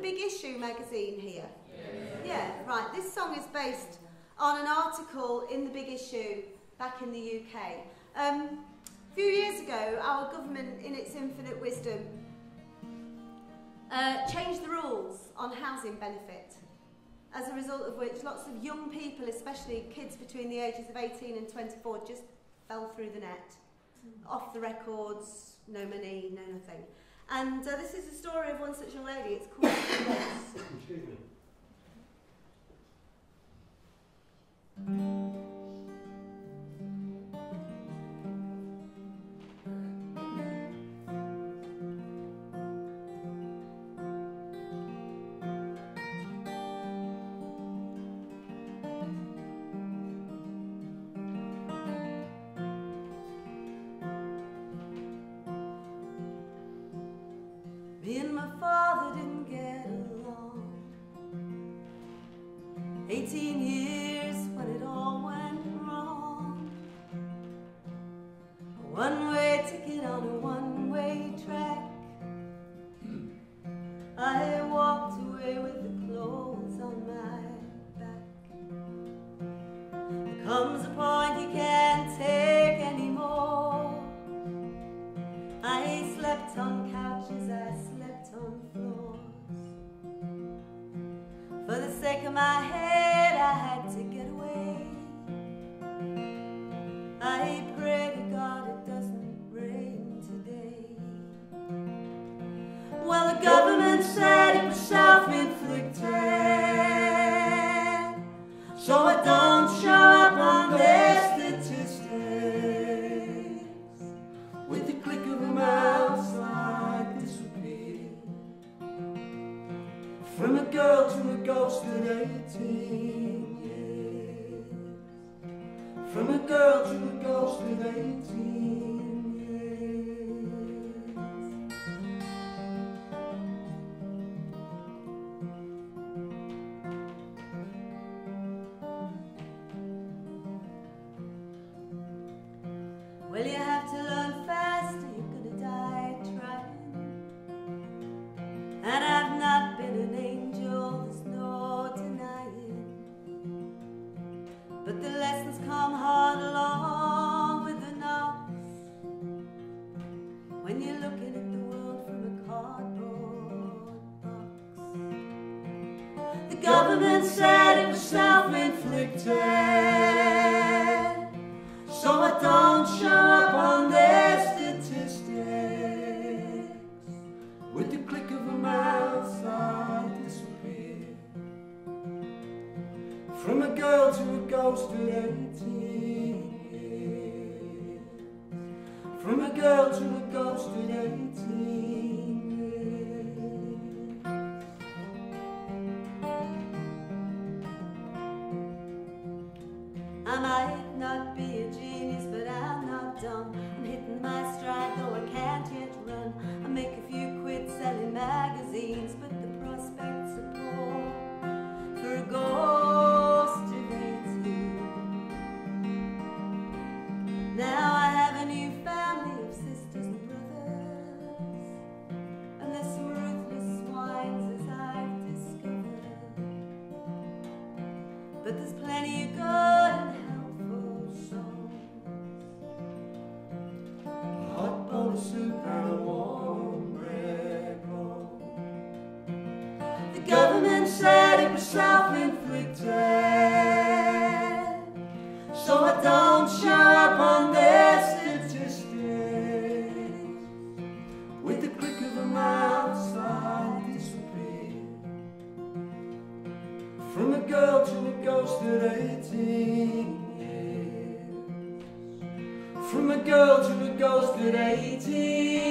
Big Issue magazine here? Yeah, right. This song is based on an article in the Big Issue back in the UK. Um, a few years ago, our government, in its infinite wisdom, uh, changed the rules on housing benefit, as a result of which lots of young people, especially kids between the ages of 18 and 24, just fell through the net, off the records, no money, no nothing. And uh, this is the story of one such young lady. It's called Excuse me. 18 years when it all went wrong. A one way ticket on a one way track. I walked away with the clothes on my back. There comes a point you can't take anymore. I slept on couches, I slept on floors. For the sake of my head, So I don't show up on their statistics. With the click of a mouse, I disappear. From a girl to a ghost at 18 years. From a girl to a ghost at 18 Well, you have to learn fast or you're gonna die trying. And I've not been an angel, there's no denying. But the lessons come hard along with the knocks. When you're looking at the world from a cardboard box. The government said it was self-inflicted. So I don't From a girl to a ghost at 18 years. From a girl to a ghost at 18 years. I might not be a genius, but I'm not dumb. I'm hitting my stride, though I can't yet run. I make a few quid selling magazines, but the But there's plenty of good and helpful souls. Hot bowl of soup and a warm bread roll. The government said it was self-inflicted. So I don't show From a girl to a ghost at 18 years. From a girl to a ghost at 18